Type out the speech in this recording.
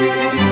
Música